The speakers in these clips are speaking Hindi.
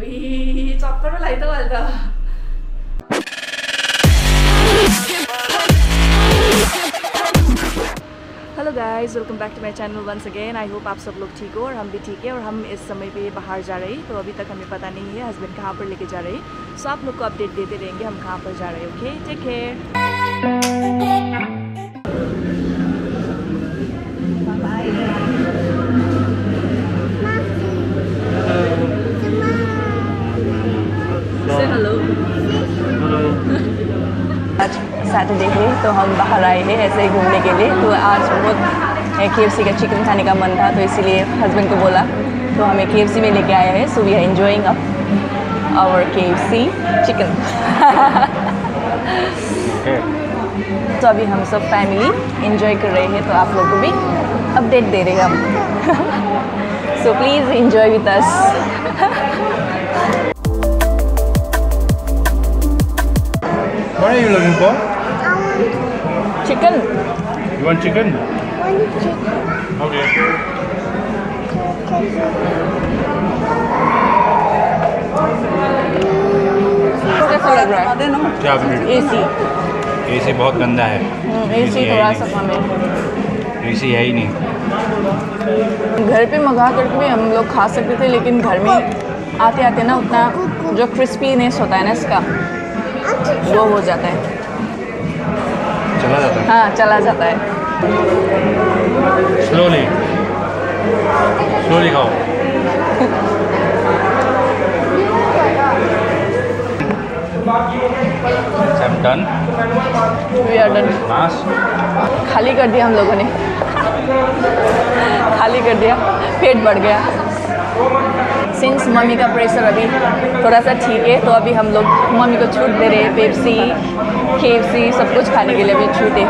Chopper lah itu Waldo. Hello guys welcome back to my channel once again I hope आप सब लोग ठीक हो और हम भी ठीक है और हम इस समय पे बाहर जा रहे हैं तो अभी तक हमें पता नहीं है हस्बैंड कहाँ पर लेके जा रहे हैं। सो आप लोग को अपडेट देते रहेंगे हम कहाँ पर जा रहे हैं ओके टेक केयर सैटरडे है तो हम बाहर आए हैं ऐसे ही घूमने के लिए। तो आज बहुत KFC का चिकन खाने का मन था तो इसीलिए हस्बैंड को बोला तो हमें KFC में लेके आया है so we are enjoying up our के चिकन तो अभी हम सब फैमिली एंजॉय कर रहे हैं तो आप लोग को भी अपडेट दे रहे हैं हम। So please enjoy with us What are you looking for? Chicken You want chicken? Okay. कैसा लग रहा है क्या ए एसी सी बहुत गंदा है। एसी है थोड़ा ही सा कम है। ए सी है ही नहीं। घर पे मंगा करके भी हम लोग खा सकते थे लेकिन घर में आते आते ना उतना जो क्रिस्पीनेस होता है ना इसका वो हो जाता है। चला जाता हाँ। चला जाता है। है स्लोली स्लोली खाओ I'm done. Are done Last. खाली कर दिया हम लोगों ने। खाली कर दिया पेट बढ़ गया। सिंस मम्मी का प्रेशर अभी थोड़ा सा ठीक है तो अभी हम लोग मम्मी को छूट दे रहे हैं पेप्सी के सब कुछ खाने के लिए अभी छूट। है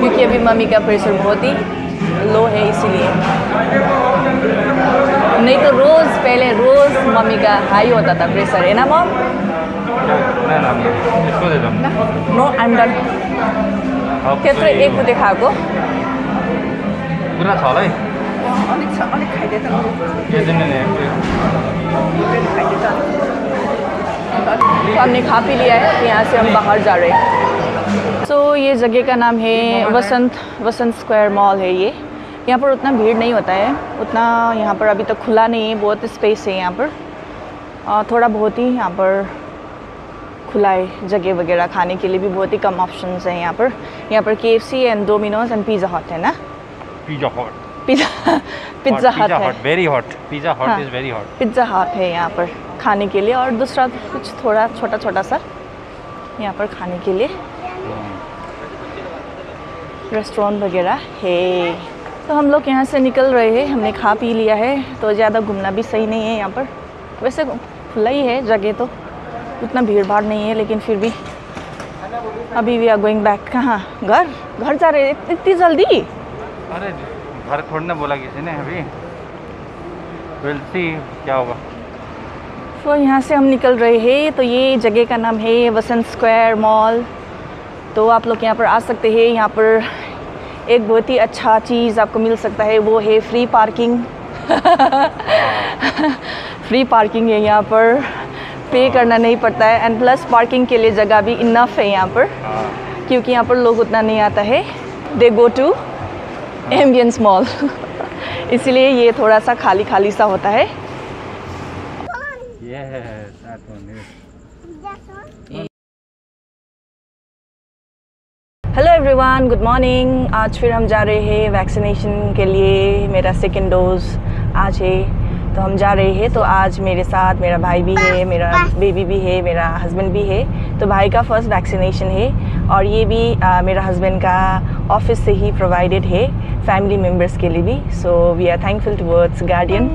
क्योंकि अभी मम्मी का प्रेशर बहुत ही लो है इसीलिए। नहीं तो रोज़ पहले रोज़ मम्मी का हाई होता था प्रेशर है ना मम ना ना इसको दे दो नो आई एम त्यत्रो तो एक बुधे खाएको पुरा छ होला है हमने खा पी लिया है यहाँ से हम बाहर जा रहे हैं। सो so, ये जगह का नाम है वसंत वसंत स्क्वायर मॉल है ये। यहाँ पर उतना भीड़ नहीं होता है उतना यहाँ पर अभी तक तो खुला नहीं है बहुत स्पेस है यहाँ पर। और थोड़ा बहुत ही यहाँ पर खुला है जगह वगैरह खाने के लिए भी बहुत ही कम ऑप्शंस हैं यहाँ पर। यहाँ पर K F C and Domino's and pizza hot है ना? Pizza hot pizza pizza hut है। Very hot pizza hot. Is very hot pizza hut है यहाँ पर खाने के लिए और दूसरा कुछ थोड़ा छोटा छोटा सा यहाँ पर खाने के लिए। रेस्टोरेंट वगैरह है। तो हम लोग यहाँ से निकल रहे हैं हमने खा पी लिया है तो ज़्यादा घूमना भी सही नहीं है यहाँ पर। वैसे खुला ही है जगह तो उतना भीड़ भाड़ नहीं है लेकिन फिर भी अभी वी आर गोइंग बैक कहाँ? घर? घर जा रहे इतनी जल्दी? अरे घर छोड़ने बोला किसी ने अभी। विल सी क्या होगा। तो यहाँ से हम निकल रहे हैं तो ये जगह का नाम है वसंत स्क्वायर मॉल। तो आप लोग यहाँ पर आ सकते हैं यहाँ पर एक बहुत ही अच्छा चीज़ आपको मिल सकता है वो है फ्री पार्किंग फ्री पार्किंग है यहाँ पर। पे करना नहीं पड़ता है एंड प्लस पार्किंग के लिए जगह भी इनफ है यहाँ पर। हाँ। क्योंकि यहाँ पर लोग उतना नहीं आता है। They go to Ambience Mall इसीलिए ये थोड़ा सा खाली खाली सा होता है. हेलो एवरीवन गुड मॉर्निंग आज फिर हम जा रहे हैं वैक्सीनेशन के लिए मेरा सेकेंड डोज आज है तो हम जा रहे हैं तो आज मेरे साथ मेरा भाई भी है मेरा बेबी भी है मेरा हस्बैंड भी है तो भाई का फ़र्स्ट वैक्सीनेशन है। और ये भी आ, मेरा हस्बैंड का ऑफ़िस से ही प्रोवाइडेड है फैमिली मेंबर्स के लिए भी. So we are thankful towards guardian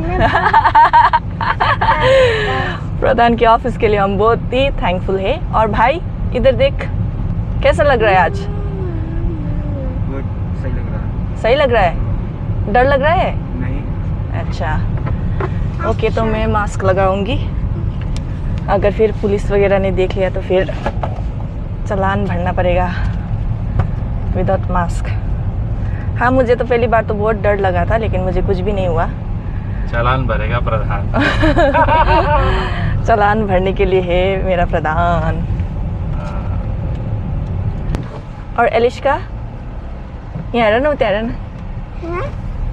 Pradhan के ऑफ़िस के लिए हम बहुत ही थैंकफुल है. और भाई इधर देख कैसा लग रहा है आज? सही लग रहा है। सही लग रहा है? डर लग रहा है? नहीं। अच्छा। ओके तो मैं मास्क लगाऊँगी। अगर फिर पुलिस वगैरह ने देख लिया तो फिर चालान भरना पड़ेगा विदाउट मास्क हाँ मुझे तो पहली बार तो बहुत डर लगा था लेकिन मुझे कुछ भी नहीं हुआ। चलान भरेगा प्रधान। चालान भरने के लिए है मेरा प्रधान। और एलिस्का यहाँ न उता न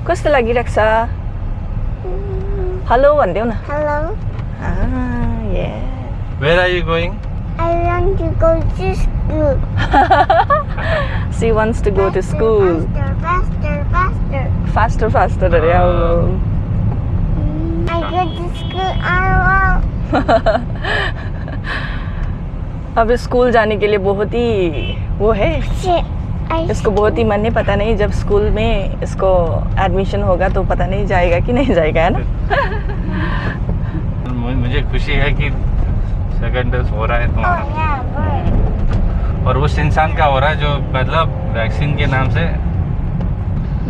कस्तो लागिरहेको छ हेलो भनिदेऊ न? Ah, where are you going I want to go to school. She wants to go faster, to school. Faster, faster, faster. Faster, faster अरे आओ I go to school alone. अब स्कूल जाने के लिए बहुत ही वो है इसको बहुत ही मन है पता नहीं जब स्कूल में इसको एडमिशन होगा तो पता नहीं जाएगा कि नहीं जाएगा है ना मुझे खुशी है कि सेकंड डोज हो रहा है Oh तुम्हारा और उस इंसान का हो रहा है जो मतलब वैक्सीन के नाम से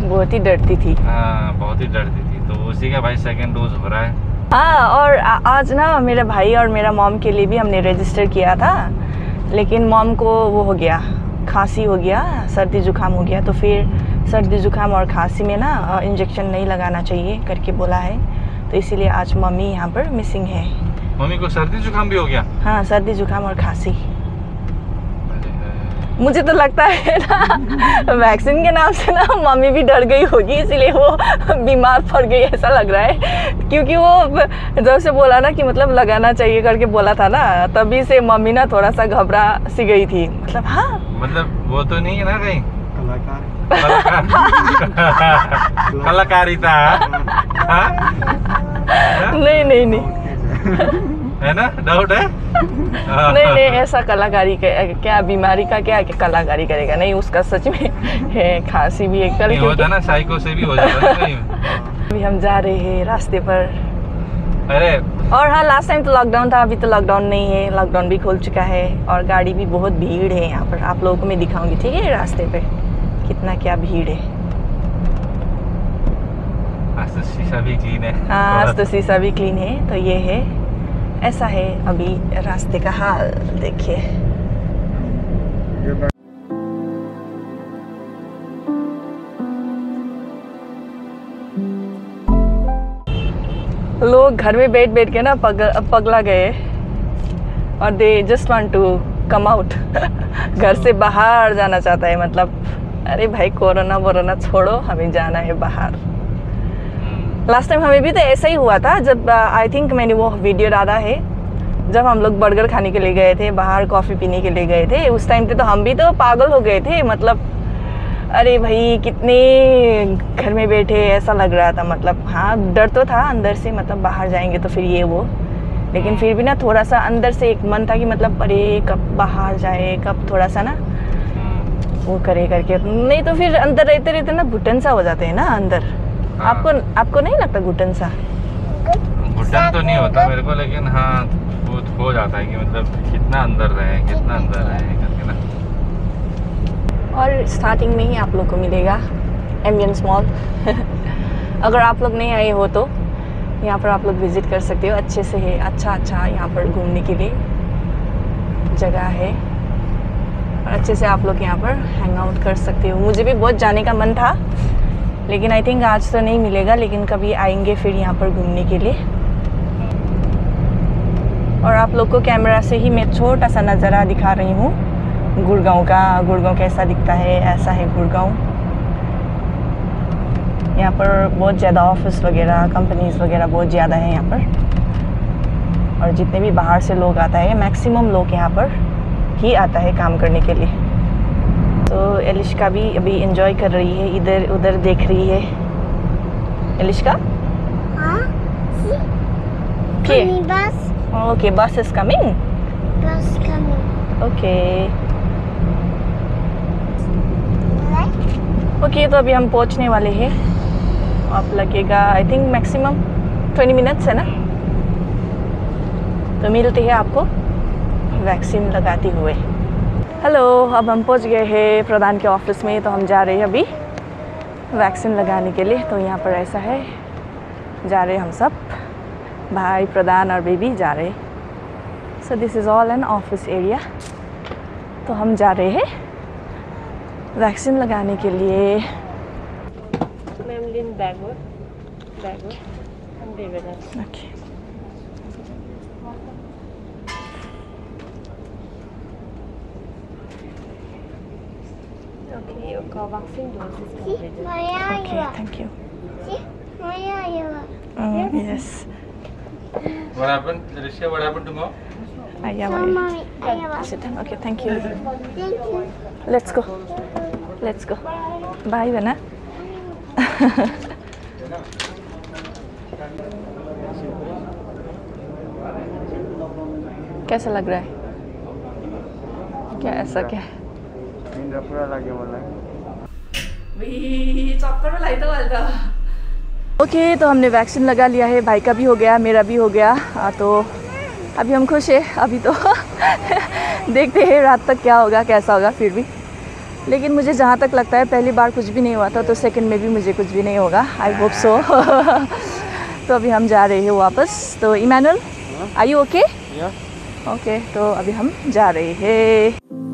बहुत ही डरती थी। हाँ, बहुत ही डरती थी। तो उसी का भाई सेकंड डोज हो रहा है। हाँ और आ- आज ना मेरे भाई और मेरा मॉम के लिए भी हमने रजिस्टर किया था। लेकिन मॉम को वो हो गया खांसी हो गया सर्दी जुकाम हो गया। तो फिर सर्दी जुकाम और खांसी में ना इंजेक्शन नहीं लगाना चाहिए करके बोला है। तो इसीलिए आज मम्मी यहाँ पर मिसिंग है। मम्मी को सर्दी जुकाम भी हो गया? हाँ सर्दी जुकाम और खांसी। मुझे तो लगता है ना वैक्सीन के नाम से ना मम्मी भी डर गई होगी इसीलिए वो बीमार पड़ गई ऐसा लग रहा है। क्योंकि वो जब से बोला ना कि मतलब लगाना चाहिए करके बोला था ना तभी से मम्मी ना थोड़ा सा घबरा सी गई थी। मतलब हाँ। मतलब वो तो नहीं है ना कहीं? कलाकार। कलाकारिता। हाँ? नहीं नहीं नहीं। है ना? डाउट है? नहीं नहीं ऐसा कलाकारी क्या बीमारी का क्या कि कलाकारी करेगा? नहीं उसका सच में है खांसी भी है कल नहीं होता ना साइको से भी हो जाता है अभी हम जा रहे हैं रास्ते पर। अरे। और हाँ लास्ट टाइम तो लॉकडाउन था अभी तो लॉकडाउन नहीं है लॉकडाउन भी खुल चुका है और गाड़ी भी बहुत भीड़ है यहाँ पर। आप लोगों को मैं दिखाऊँगी ठीक है रास्ते पे कितना क्या भीड़ है। आज तो शीशा भी क्लीन है। हाँ आज तो शीशा भी क्लीन है तो ये है। ऐसा है अभी रास्ते का हाल देखिए। लोग घर में बैठ बैठ के ना पग, पगला गए। और they just want to come out घर से बाहर जाना चाहता है मतलब अरे भाई कोरोना वोरोना छोड़ो हमें जाना है बाहर। लास्ट टाइम हमें भी तो ऐसा ही हुआ था, जब आई थिंक मैंने वो वीडियो डाला है, जब हम लोग बर्गर खाने के लिए गए थे, बाहर कॉफ़ी पीने के लिए गए थे, उस टाइम पे तो हम भी तो पागल हो गए थे मतलब अरे भाई, कितने घर में बैठे, ऐसा लग रहा था मतलब हाँ डर तो था अंदर से मतलब बाहर जाएँगे तो फिर ये वो, लेकिन फिर भी ना थोड़ा सा अंदर से एक मन था कि मतलब अरे, कब बाहर जाए, कब थोड़ा सा ना, वो करे करके, नहीं तो फिर अंदर रहते रहते ना, घुटन सा हो जाते हैं ना, अंदर। हाँ। आपको आपको नहीं लगता घुटन सा? घुटन तो नहीं होता मेरे को लेकिन हाँ वो हो जाता है कि मतलब कितना अंदर रहे कितना अंदर रहे करके ना। और स्टार्टिंग में ही आप लोग को मिलेगा एम्बियंस मॉल अगर आप लोग नहीं आए हो तो यहाँ पर आप लोग विज़िट कर सकते हो अच्छे से है अच्छा अच्छा यहाँ पर घूमने के लिए जगह है। और अच्छे से आप लोग यहाँ पर हैंग आउट कर सकते हो। मुझे भी बहुत जाने का मन था लेकिन आई थिंक आज तो नहीं मिलेगा, लेकिन कभी आएँगे फिर यहाँ पर घूमने के लिए। और आप लोग को कैमरा से ही मैं छोटा सा नज़ारा दिखा रही हूँ। गुड़गांव का, गुड़गांव कैसा दिखता है, ऐसा है गुड़गांव। यहाँ पर बहुत ज़्यादा ऑफ़िस वगैरह कंपनीज़ वगैरह बहुत ज़्यादा है यहाँ पर। और जितने भी बाहर से लोग आता है मैक्सिमम लोग यहाँ पर ही आता है काम करने के लिए। तो एलिश्का भी अभी इंजॉय कर रही है इधर उधर देख रही है Elishka? Okay. Bus. Okay bus is coming Bus coming. Okay? Okay तो अभी हम पहुँचने वाले हैं आप लगेगा आई थिंक मैक्सिमम 20 मिनट्स है ना तो मिलते हैं आपको वैक्सीन लगाते हुए हेलो अब हम पहुँच गए हैं प्रधान के ऑफ़िस में तो हम जा रहे हैं अभी वैक्सीन लगाने के लिए। तो यहाँ पर ऐसा है जा रहे हम सब। भाई प्रधान और बेबी जा रहे so this is all an office area तो हम जा रहे हैं वैक्सीन लगाने के लिए। Ma'am Lynn Bagwell. Bagwell. be vaccine dose is See, completed. Maya, Okay, you are. thank you. See, Maya, you are. Uh, yes. What happened? Risha, what happened to mom? Ah, yeah, So, wait. mommy, I will. Sit down. Okay, thank you. Thank you. Let's go. Let's go. Bye, Vana. कैसा लग रहा है क्या ऐसा क्या ओके तो हमने वैक्सीन लगा लिया है। भाई का भी हो गया मेरा भी हो गया। आ, तो अभी हम खुश हैं। अभी तो देखते हैं रात तक क्या होगा कैसा होगा फिर भी। लेकिन मुझे जहाँ तक लगता है पहली बार कुछ भी नहीं हुआ था तो सेकंड में भी मुझे कुछ भी नहीं होगा। आई होप सो तो अभी हम जा रहे हैं वापस। तो Emmanuel I you okay okay तो अभी हम जा रहे हैं।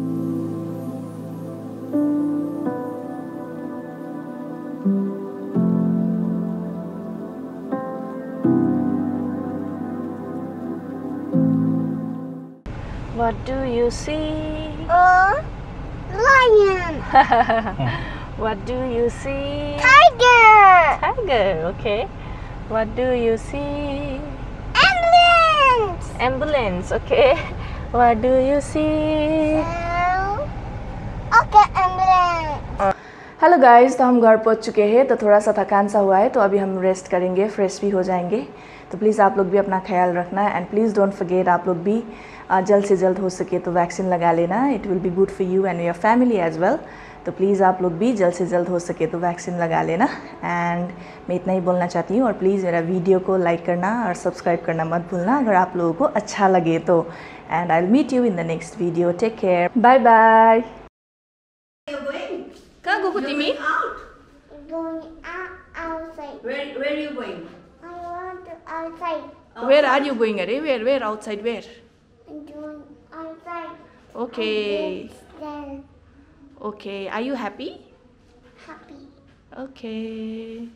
What do you see? Oh, lion, What do you see? tiger, Tiger, okay. What do you see? ambulance. Ambulance, okay. What do you see? Hello guys तो हम घर पहुँच चुके हैं तो थोड़ा सा थकान सा हुआ है तो अभी हम रेस्ट करेंगे फ्रेश भी हो जाएँगे। तो प्लीज़ आप लोग भी अपना ख्याल रखना एंड प्लीज़ डोंट फॉरगेट आप लोग भी जल्द से जल्द हो सके तो वैक्सीन लगा लेना। It will be good for you and your family as well तो प्लीज़ आप लोग भी जल्द से जल्द हो सके तो वैक्सीन लगा लेना। एंड मैं इतना ही बोलना चाहती हूँ और प्लीज़ मेरा वीडियो को लाइक करना और सब्सक्राइब करना मत भूलना अगर आप लोगों को अच्छा लगे तो। And I will meet you in the next video take care bye bye Timmy? Out. Going out outside. Where Where are you going? I want to outside. outside. Where are you going, Ari? Where Where outside? Where? I'm going outside. Okay. Okay. Are you happy? Happy. Okay.